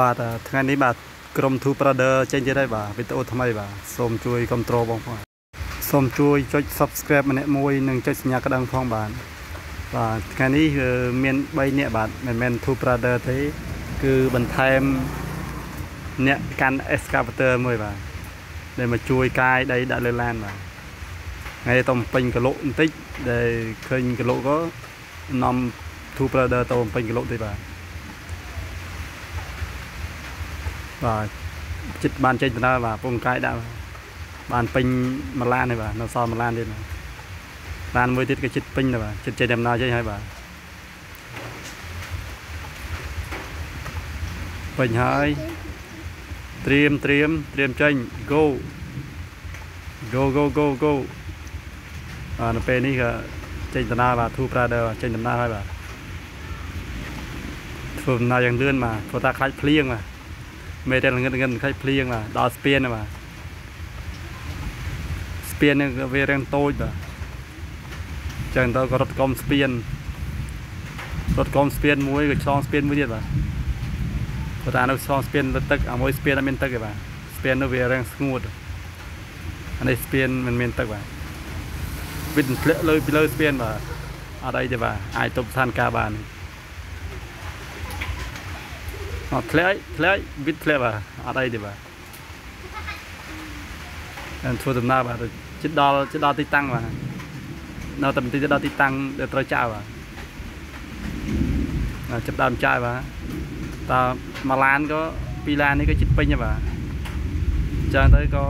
បាទថ្ងៃនេះបាទក្រុម Two Brother ចេញទៀតហើយបាទវីដេអូថ្មីបាទសូមជួយគ្រប់គ្រងបងប្អូនសូមជួយចុច Subscribe ម្នាក់មួយនិងចុចសញ្ញាក្តឹងផងបាទបាទថ្ងៃនេះគឺមាន3នាក់បាទមិនមែន Two Brother ទេ គឺបន្ថែមអ្នកកាន់ excavator មួយបាទដែលមកជួយកាយដីដាក់លើឡានបាទថ្ងៃទៅពេញគីឡូបន្តិចដែលឃើញគីឡូក៏នាំ Two Brother ទៅពេញគីឡូទេបាទ បាទចិត្តបានចេញដំណើរបាទពងកាយដាក់បានពេញមួយឡានហើយបាទនៅសល់មួយឡានទៀតឡានមួយទៀតក៏ចិត្តពេញដែរបាទចិត្តចេញដំណើរចេញហើយបាទពេញហើយត្រៀមត្រៀមត្រៀមចេញ go go go go go អានៅពេលនេះក៏ចេញដំណើរបាទ Two Brother ចេញដំណើរហើយបាទធ្វើដំណើរយ៉ាងលឿនបាទព្រោះតែខ្លាច់ភ្លៀងបាទ មេតែល្ងឹតល្ងឹតខិចភ្លៀងបាទដល់ស្ពានបាទស្ពាននេះវារាងតូចបាទចឹងទៅក៏រត់កុំស្ពានរត់កុំស្ពានមួយក៏ឆ្លងស្ពានមួយទៀតបាទព្រោះតែនៅឆ្លងស្ពានលើទឹកអាមួយស្ពានអត់មានទឹកទេបាទស្ពាននោះវារាងស្ងួតអានេះស្ពានមិនមានទឹកបាទវិតធ្លាក់លើពីលើស្ពានបាទអត់អីទេបាទអាចទប់ស្ថានការបាន អត់ធ្លាក់ធ្លាក់វិតធ្លាក់បាទអត់អីទេបាទអញ្ធ្វើដំណើរបាទជិតដល់ជិតដល់ទីតាំងបាទនៅតែបន្តិចទៅដល់ទីតាំងដែលត្រូវចៅបាទចាប់ដើមចាយបាទតើមួយឡានក៏ពីរឡាននេះក៏ជិតពេញហើយបាទអញ្ចឹងទៅក៏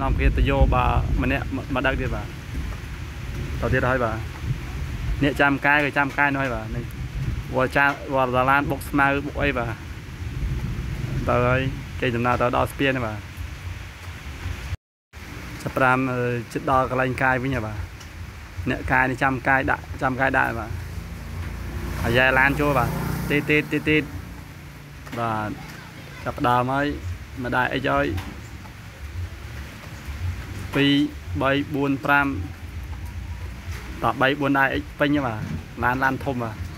នាំគ្នាទៅយកបាទម្នាក់មកដឹកទៀតបាទតទៀតហើយបាទអ្នកចាំកាយក៏ចាំកាយនោះហើយបាទនេះវល់ចាវល់ដាឡានបុកស្មៅបុកអីបាទ ទៅហើយចេញដំណើរទៅដល់ស្ពានបាទចាប់ប្រាំចិត្តដល់កន្លែងកាយវិញបាទអ្នកកាយនេះចាំកាយដាក់ចាំកាយដាក់បាទអាយ៉ែឡានចូលបាទទីទីទីទីបាទចាប់ដើមហើយម្ដាយអីឲ្យ2 3 4 5ត3 4ដែរអិចពេញបាទឡានឡានធំបាទ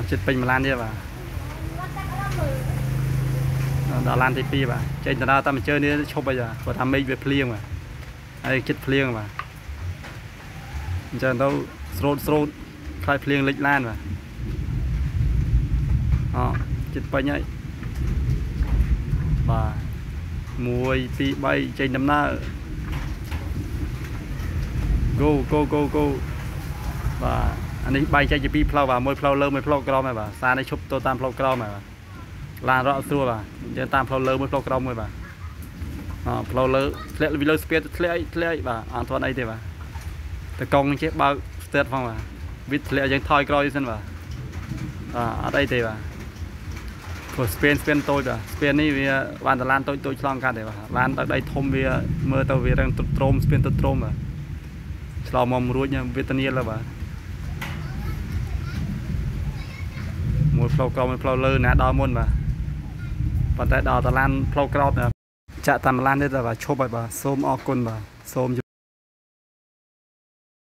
មកចិត្តពេញមួយឡានទៀតបាទដល់ឡានទី2បាទចេញដំណើរតាមជើនេះឈប់អីបាទគាត់ថាមេឃវាភ្លៀងបាទហើយចិត្តភ្លៀងបាទអញ្ចឹងទៅស្រោតស្រោតខ្លាចភ្លៀងលិចឡានបាទអូចិត្តពេញហើយបាទ1 2 3ចេញដំណើរ go go go go បាទ អានេះបែងចែកជាពីរផ្លូវបាទមួយផ្លូវលើមួយផ្លូវក្រោមហើយបាទសារនេះឈប់ទៅតាមផ្លូវក្រោមហើយបាទឡានរត់ស្រួលបាទអញ្ចឹងតាមផ្លូវលើមួយផ្លូវក្រោមមួយបាទអផ្លូវលើធ្លាក់ពីលើស្ពានធ្លាក់អីធ្លាក់អីបាទអត់ទាន់អីទេបាទតកង់ចេះបើកស្ទើតផងបាទវាធ្លាក់យើងថយក្រោយសិនបាទអត់អីទេបាទព្រោះស្ពានស្ពានតូចបាទស្ពាននេះវាបានតឡានតូចតូចឆ្លងកាត់ទេបាទឡានទៅដីធំវាមើលទៅវារឹងទ្រោមស្ពានទៅទ្រោមបាទឆ្លងមករួចវាធានាលើបាទ មួយផ្លូវក្រោមមួយផ្លូវលើណាដល់មុនបាទប៉ុន្តែដល់តឡានផ្លូវក្រោមចាក់តាមឡាននេះតែបាទឈប់ហើយបាទសូមអរគុណបាទសូម